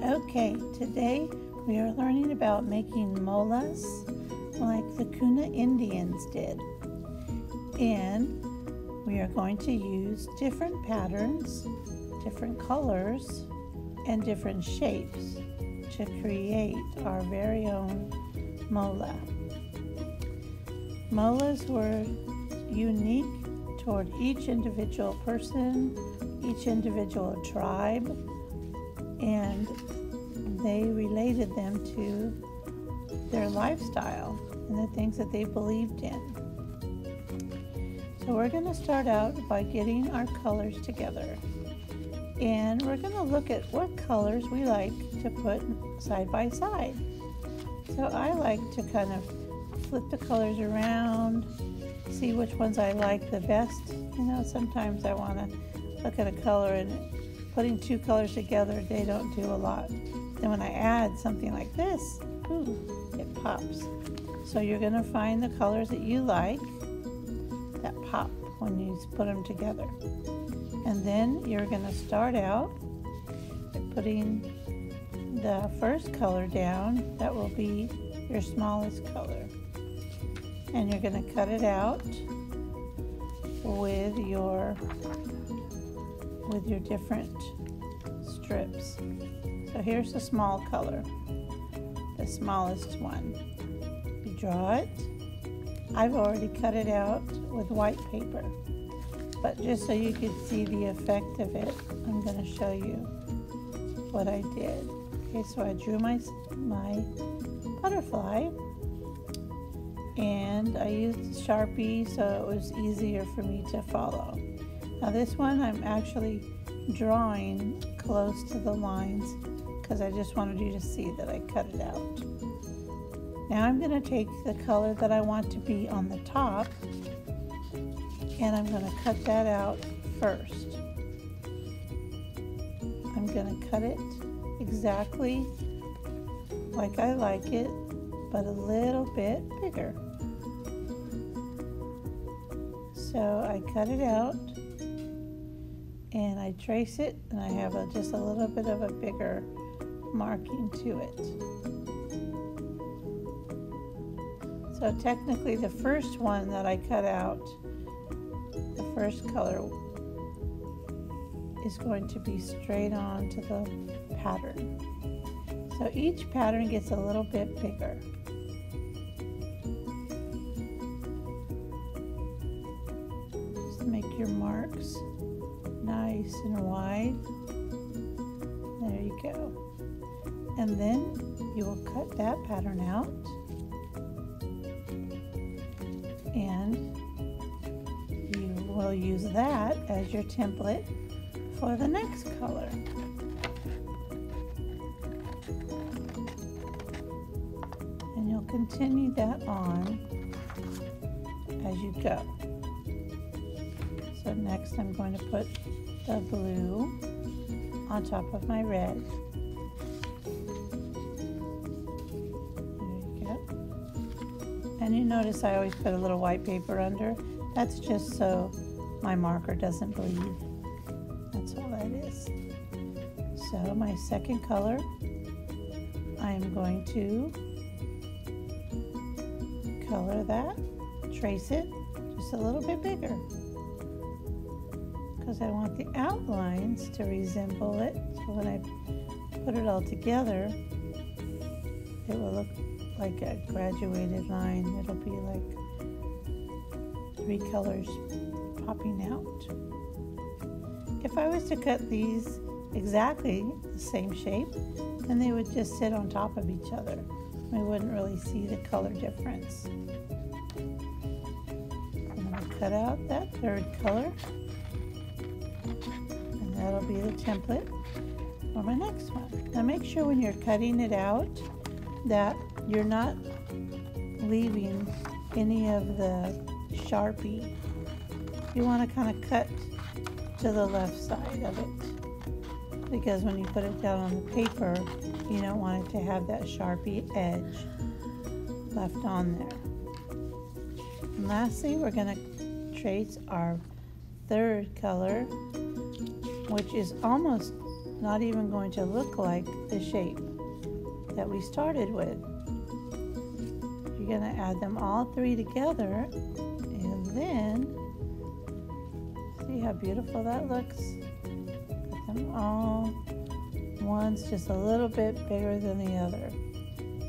Okay, today we are learning about making molas like the Kuna Indians did. And we are going to use different patterns, different colors, and different shapes to create our very own mola. Molas were unique toward each individual person, each individual tribe, and they related them to their lifestyle and the things that they believed in. So we're going to start out by getting our colors together. And we're going to look at what colors we like to put side by side. So I like to kind of flip the colors around, see which ones I like the best. You know, sometimes I want to look at a color and putting two colors together, they don't do a lot. Then when I add something like this, ooh, it pops. So you're going to find the colors that you like that pop when you put them together. And then you're going to start out putting the first color down. That will be your smallest color. And you're going to cut it out with your with your different strips. So here's the small color, the smallest one. You draw it. I've already cut it out with white paper, but just so you could see the effect of it, I'm going to show you what I did. Okay, so I drew my, my butterfly and I used Sharpie so it was easier for me to follow. Now this one I'm actually drawing close to the lines because I just wanted you to see that I cut it out. Now I'm going to take the color that I want to be on the top and I'm going to cut that out first. I'm going to cut it exactly like I like it, but a little bit bigger. So I cut it out and I trace it and I have a, just a little bit of a bigger marking to it. So technically the first one that I cut out, the first color is going to be straight on to the pattern. So each pattern gets a little bit bigger. Just make your marks nice and wide. There you go. And then you will cut that pattern out. And you will use that as your template for the next color. And you'll continue that on as you go. Next I'm going to put the blue on top of my red. And you notice I always put a little white paper under. That's just so my marker doesn't bleed. That's all that is. So my second color, I am going to color that, trace it just a little bit bigger because I want the outlines to resemble it. So when I put it all together, it will look like a graduated line. It'll be like three colors popping out. If I was to cut these exactly the same shape, then they would just sit on top of each other. We wouldn't really see the color difference. I'm going to cut out that third color that'll be the template for my next one. Now make sure when you're cutting it out that you're not leaving any of the Sharpie. You want to kind of cut to the left side of it because when you put it down on the paper you don't want it to have that Sharpie edge left on there. And lastly we're going to trace our third color which is almost not even going to look like the shape that we started with. You're going to add them all three together and then see how beautiful that looks. Put them all, one's just a little bit bigger than the other.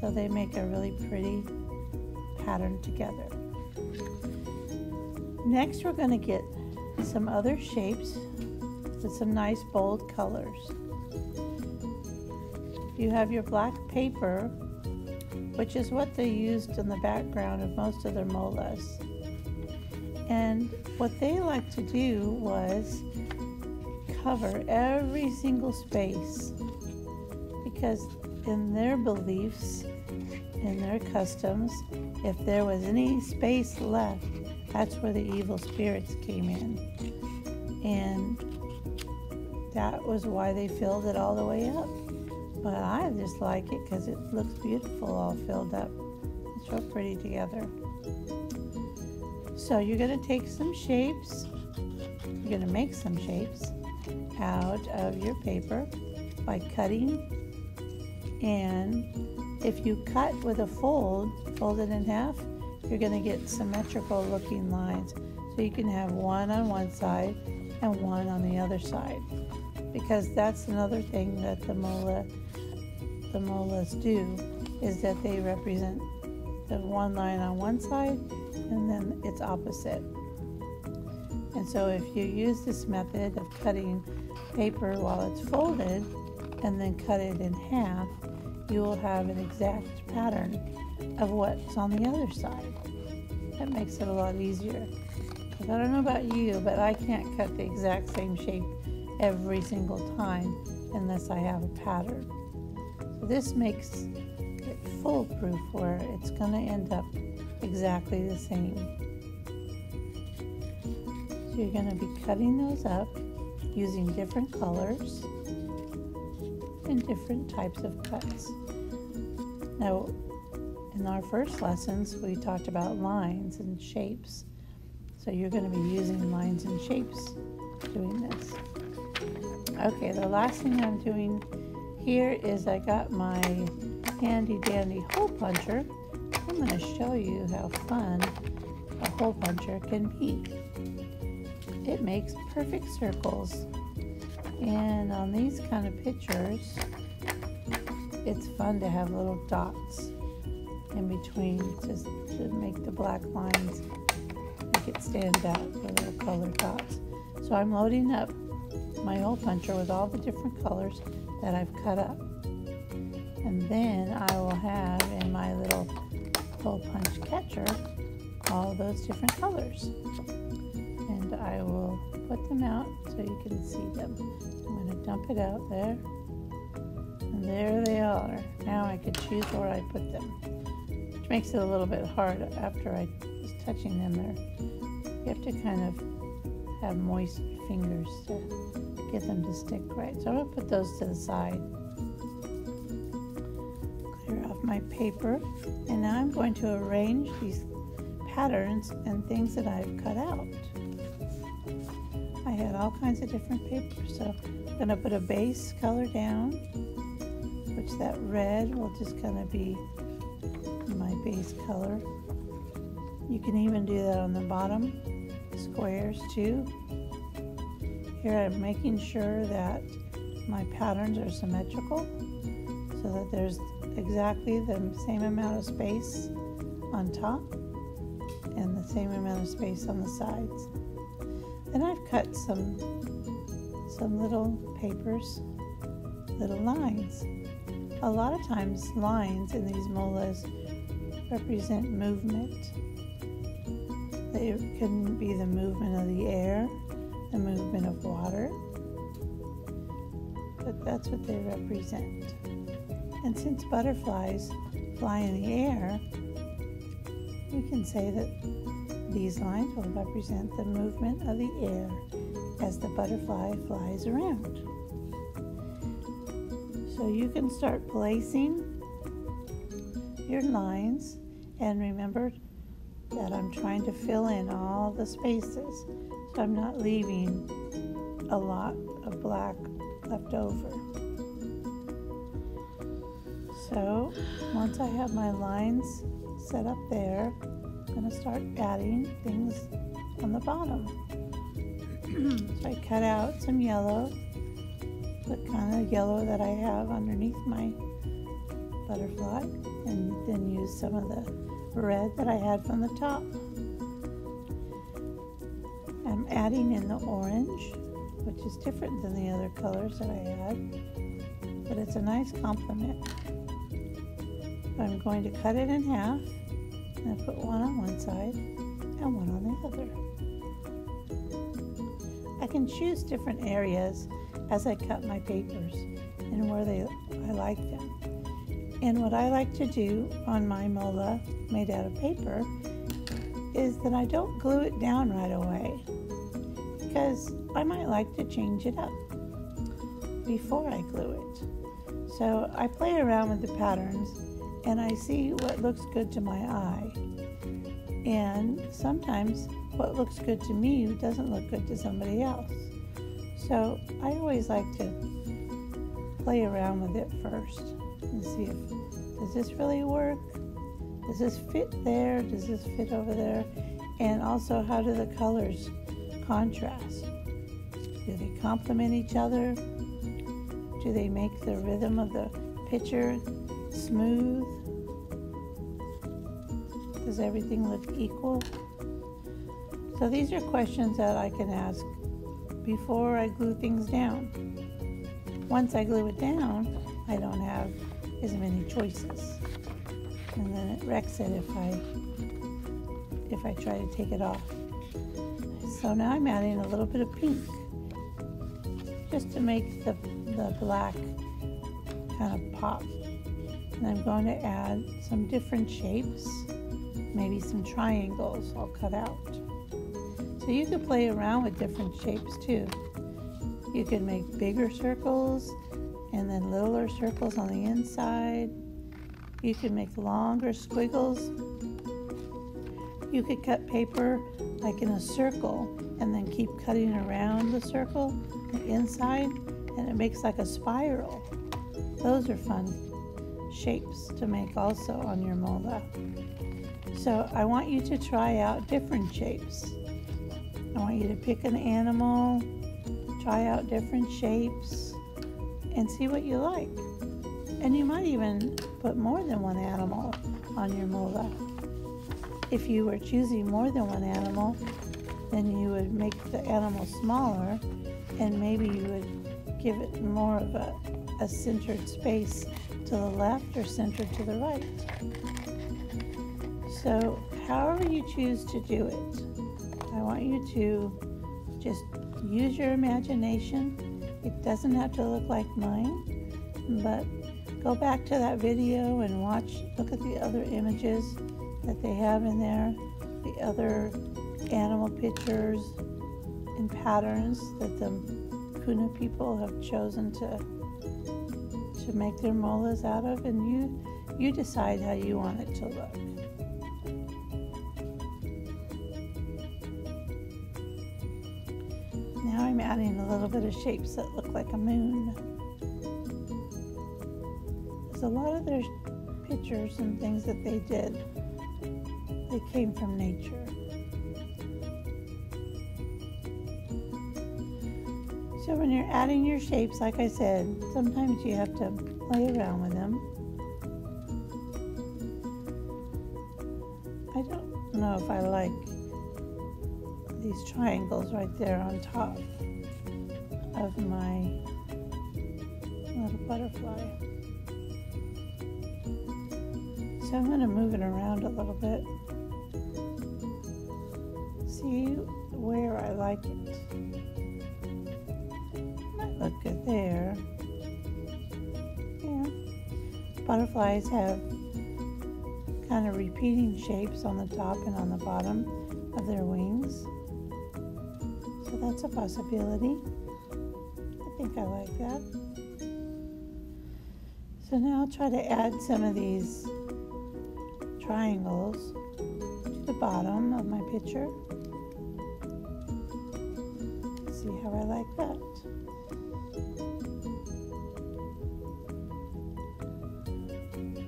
So they make a really pretty pattern together. Next we're going to get some other shapes with some nice bold colors. You have your black paper, which is what they used in the background of most of their molas. And what they like to do was cover every single space because in their beliefs, in their customs, if there was any space left, that's where the evil spirits came in. And that was why they filled it all the way up. But I just like it because it looks beautiful all filled up. It's real pretty together. So you're going to take some shapes. You're going to make some shapes out of your paper by cutting. And if you cut with a fold, fold it in half, you're going to get symmetrical looking lines. So you can have one on one side and one on the other side. Because that's another thing that the mola the molas do is that they represent the one line on one side and then its opposite. And so if you use this method of cutting paper while it's folded and then cut it in half, you will have an exact pattern of what's on the other side. That makes it a lot easier. I don't know about you, but I can't cut the exact same shape every single time unless I have a pattern. So this makes it foolproof where it's going to end up exactly the same. So you're going to be cutting those up using different colors and different types of cuts. Now, in our first lessons, we talked about lines and shapes. So you're going to be using lines and shapes doing this. Okay, the last thing I'm doing here is I got my handy dandy hole puncher. I'm going to show you how fun a hole puncher can be. It makes perfect circles. And on these kind of pictures, it's fun to have little dots in between just to make the black lines make it stand out, the little color dots. So I'm loading up my hole puncher with all the different colors that I've cut up. And then I will have in my little hole punch catcher all those different colors. And I will put them out so you can see them. I'm going to dump it out there. And there they are. Now I can choose where I put them which makes it a little bit hard after I was touching them there. You have to kind of have moist fingers to get them to stick right. So I'm going to put those to the side. Clear off my paper. And now I'm going to arrange these patterns and things that I've cut out. I had all kinds of different papers. So I'm going to put a base color down, which that red will just kind of be my base color. You can even do that on the bottom squares too. Here I'm making sure that my patterns are symmetrical so that there's exactly the same amount of space on top and the same amount of space on the sides. Then I've cut some some little papers, little lines. A lot of times lines in these molas represent movement. They can be the movement of the air, the movement of water, but that's what they represent. And since butterflies fly in the air, we can say that these lines will represent the movement of the air as the butterfly flies around. So you can start placing your lines and remember that I'm trying to fill in all the spaces I'm not leaving a lot of black left over. So once I have my lines set up there, I'm going to start adding things on the bottom. so I cut out some yellow, the kind of yellow that I have underneath my butterfly, and then use some of the red that I had from the top. I'm adding in the orange, which is different than the other colors that I had, but it's a nice complement. I'm going to cut it in half and put one on one side and one on the other. I can choose different areas as I cut my papers and where they I like them. And what I like to do on my mola made out of paper is that I don't glue it down right away because I might like to change it up before I glue it. So I play around with the patterns and I see what looks good to my eye. And sometimes what looks good to me doesn't look good to somebody else. So I always like to play around with it first and see if does this really work? Does this fit there? Does this fit over there? And also how do the colors contrast? Do they complement each other? Do they make the rhythm of the picture smooth? Does everything look equal? So these are questions that I can ask before I glue things down. Once I glue it down, I don't have as many choices. And then it wrecks it if I if I try to take it off. So now I'm adding a little bit of pink just to make the, the black kind of pop. And I'm going to add some different shapes, maybe some triangles I'll cut out. So you could play around with different shapes too. You can make bigger circles and then littler circles on the inside. You can make longer squiggles. You could cut paper like in a circle and then keep cutting around the circle, the inside, and it makes like a spiral. Those are fun shapes to make also on your mola. So I want you to try out different shapes. I want you to pick an animal, try out different shapes, and see what you like. And you might even put more than one animal on your mola. If you were choosing more than one animal, then you would make the animal smaller and maybe you would give it more of a, a centered space to the left or centered to the right. So, however you choose to do it, I want you to just use your imagination. It doesn't have to look like mine, but go back to that video and watch, look at the other images that they have in there, the other animal pictures and patterns that the Kuna people have chosen to to make their molas out of, and you you decide how you want it to look. Now I'm adding a little bit of shapes that look like a moon. A lot of their pictures and things that they did, they came from nature. So when you're adding your shapes, like I said, sometimes you have to play around with them. I don't know if I like these triangles right there on top of my little butterfly. So I'm going to move it around a little bit. See where I like it Might look good there. Yeah. Butterflies have kind of repeating shapes on the top and on the bottom of their wings. So that's a possibility. I think I like that. So now I'll try to add some of these triangles to the bottom of my picture. See how I like that.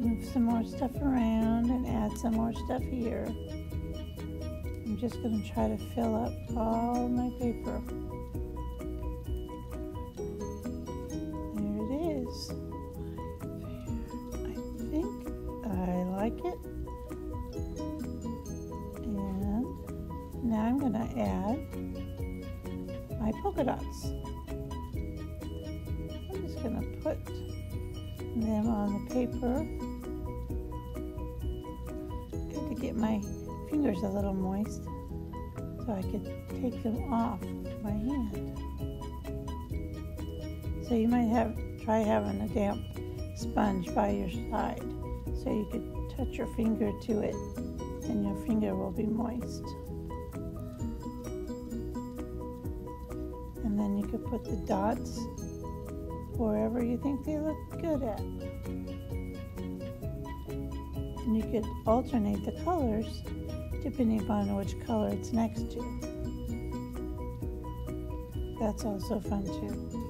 move some more stuff around and add some more stuff here. I'm just going to try to fill up all my paper. The. Good to get my fingers a little moist so I could take them off my hand. So you might have try having a damp sponge by your side so you could touch your finger to it and your finger will be moist. And then you could put the dots wherever you think they look good at. And you could alternate the colors depending upon which color it's next to. That's also fun too.